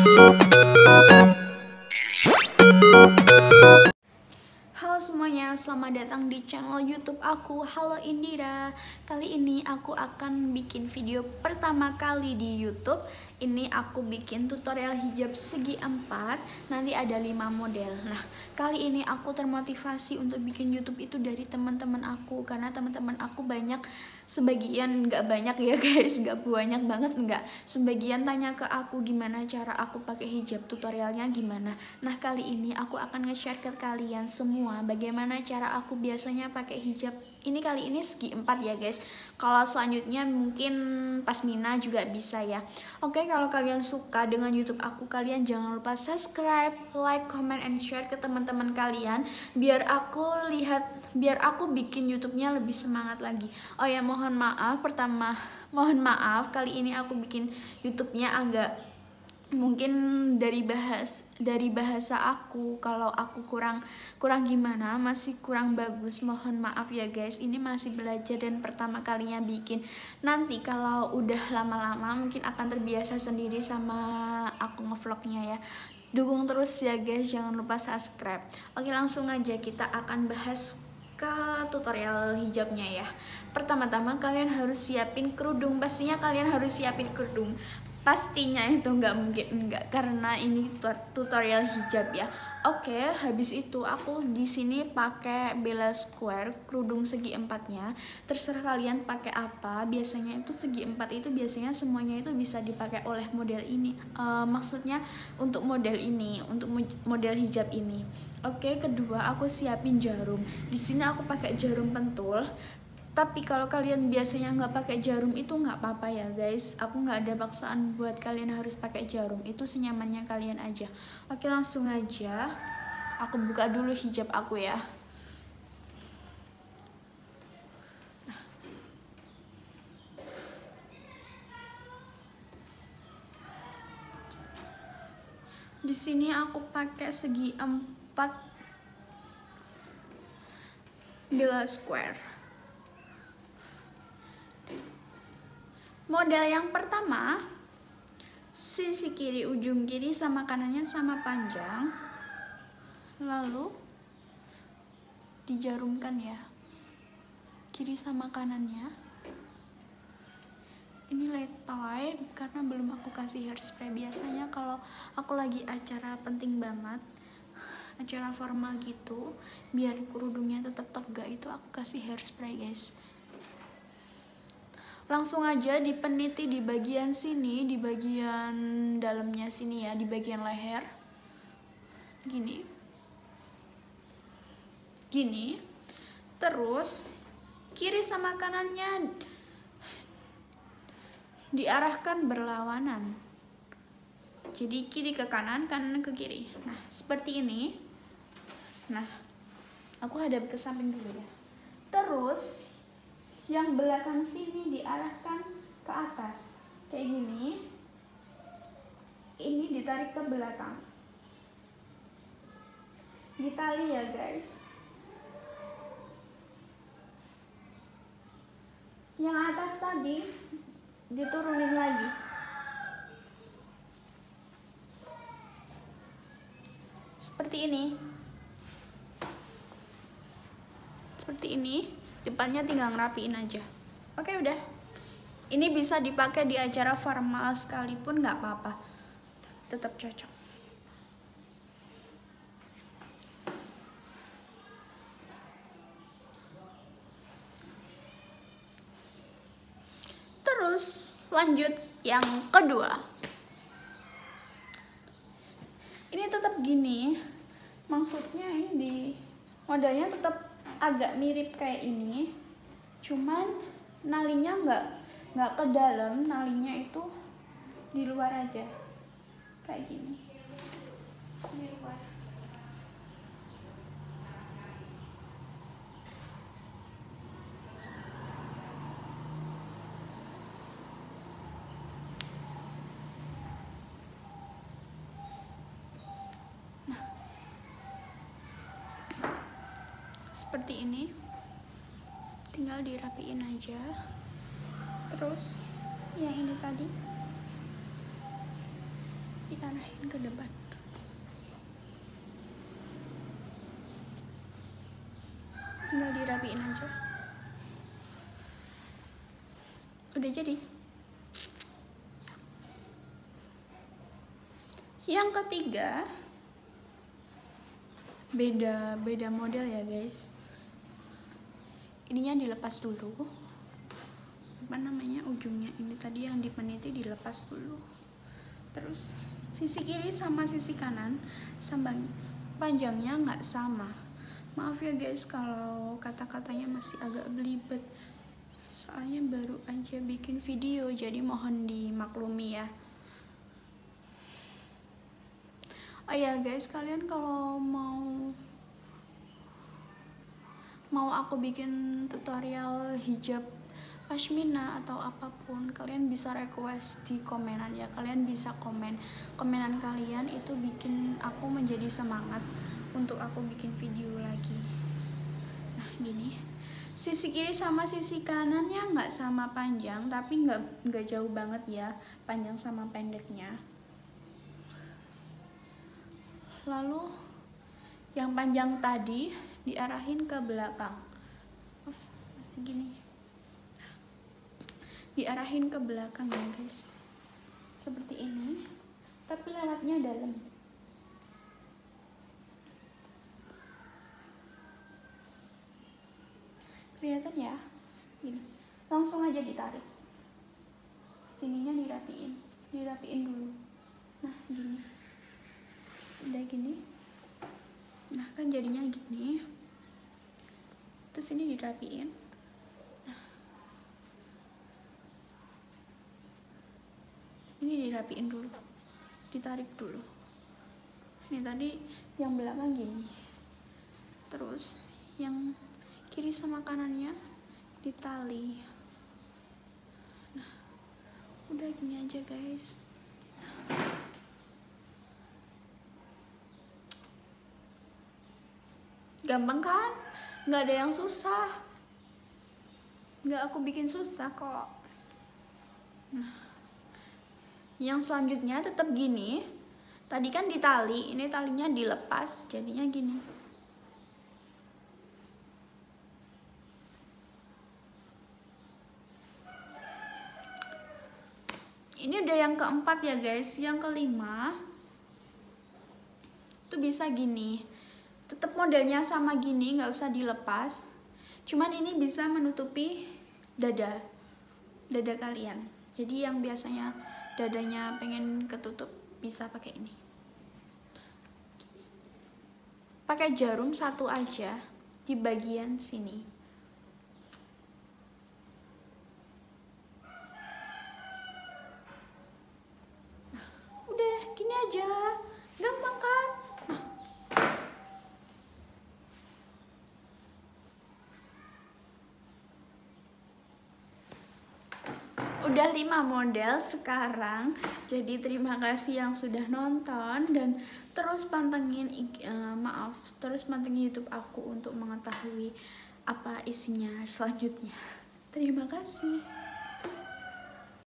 Halo semuanya, selamat datang di channel YouTube aku. Halo Indira. Kali ini aku akan bikin video pertama kali di YouTube. Ini aku bikin tutorial hijab segi empat. Nanti ada 5 model. Nah, kali ini aku termotivasi untuk bikin YouTube itu dari teman-teman aku karena teman-teman aku banyak sebagian nggak banyak ya guys, nggak banyak banget nggak. Sebagian tanya ke aku gimana cara aku pakai hijab, tutorialnya gimana. Nah, kali ini aku akan nge-share ke kalian semua bagaimana cara aku biasanya pakai hijab ini kali ini segi empat ya guys. Kalau selanjutnya mungkin pas Mina juga bisa ya. Oke kalau kalian suka dengan YouTube aku kalian jangan lupa subscribe like comment and share ke teman-teman kalian. Biar aku lihat biar aku bikin YouTube-nya lebih semangat lagi. Oh ya mohon maaf pertama mohon maaf kali ini aku bikin YouTube-nya agak mungkin dari bahas dari bahasa aku kalau aku kurang kurang gimana masih kurang bagus mohon maaf ya guys ini masih belajar dan pertama kalinya bikin. Nanti kalau udah lama-lama mungkin akan terbiasa sendiri sama aku ngevlognya ya. Dukung terus ya guys jangan lupa subscribe. Oke langsung aja kita akan bahas ke tutorial hijabnya ya. Pertama-tama kalian harus siapin kerudung. Pastinya kalian harus siapin kerudung pastinya itu nggak mungkin enggak karena ini tutorial hijab ya. Oke habis itu aku di sini pakai Bella Square kerudung segi empatnya. Terserah kalian pakai apa biasanya itu segi empat itu biasanya semuanya itu bisa dipakai oleh model ini. Uh, maksudnya untuk model ini untuk model hijab ini. Oke kedua aku siapin jarum. Di sini aku pakai jarum pentul tapi kalau kalian biasanya nggak pakai jarum itu nggak apa-apa ya guys. Aku nggak ada paksaan buat kalian harus pakai jarum. Itu senyamannya kalian aja. Oke langsung aja. Aku buka dulu hijab aku ya. Di sini aku pakai segi empat bila square Model yang pertama, sisi kiri ujung kiri sama kanannya sama panjang. Lalu dijarumkan ya. Kiri sama kanannya. Ini letoy karena belum aku kasih hairspray. Biasanya kalau aku lagi acara penting banget, acara formal gitu, biar kerudungnya tetap tegak itu aku kasih hairspray, guys langsung aja dipeniti di bagian sini di bagian dalamnya sini ya di bagian leher. Gini. Gini. Terus kiri sama kanannya diarahkan berlawanan. Jadi kiri ke kanan kanan ke kiri. Nah seperti ini. Nah aku hadap ke samping dulu ya. Terus yang belakang sini diarahkan ke atas. Kayak gini. Ini ditarik ke belakang. Ditali ya guys. Yang atas tadi diturunin lagi. Seperti ini. Seperti ini depannya tinggal ngerapiin aja. Oke udah. Ini bisa dipakai di acara formal sekalipun nggak apa-apa. Tetap cocok. Terus lanjut yang kedua. Ini tetap gini. Maksudnya ini di modelnya tetap agak mirip kayak ini. Cuman nalinya nggak nggak ke dalam nalinya itu di luar aja. Kayak gini. Di luar seperti ini. Tinggal dirapiin aja. Terus yang ini tadi. Diarahin ke depan. Tinggal dirapiin aja. Udah jadi. Yang ketiga beda beda model ya guys. Ininya dilepas dulu. Apa namanya? Ujungnya ini tadi yang dipeniti dilepas dulu. Terus sisi kiri sama sisi kanan sambang panjangnya nggak sama. Maaf ya guys kalau kata-katanya masih agak belibet. Soalnya baru aja bikin video jadi mohon dimaklumi ya oh ya guys kalian kalau mau mau aku bikin tutorial hijab pashmina atau apa pun kalian bisa request di komenan ya. Kalian bisa komen. Komenan kalian itu bikin aku menjadi semangat untuk aku bikin video lagi. Nah gini. Sisi kiri sama sisi kanannya nggak sama panjang tapi nggak jauh banget ya panjang sama pendeknya lalu yang panjang tadi diarahin ke belakang. Masih gini. Diarahin ke belakang ya guys. Seperti ini tapi lewatnya dalam. Kelihatan ya? Gini langsung aja ditarik. Sininya dirapiin. Dirapiin dulu. Nah gini udah gini. Nah kan jadinya gini. Terus ini dirapiin. Ini dirapiin dulu. Ditarik dulu. Ini tadi yang belakang gini. Terus yang kiri sama kanannya ditali. Nah udah gini aja guys gampang kan? Nggak ada yang susah. Nggak aku bikin susah kok. Nah yang selanjutnya tetap gini. Tadi kan ditali ini talinya dilepas jadinya gini. Ini udah yang keempat ya guys. Yang kelima itu bisa gini tetap modelnya sama gini nggak usah dilepas. Cuman ini bisa menutupi dada dada kalian. Jadi yang biasanya dadanya pengen ketutup bisa pakai ini. Pakai jarum satu aja di bagian sini nah, udah gini aja gampang kan udah 5 model sekarang jadi terima kasih yang sudah nonton dan terus pantengin uh, maaf terus pantengin YouTube aku untuk mengetahui apa isinya selanjutnya. Terima kasih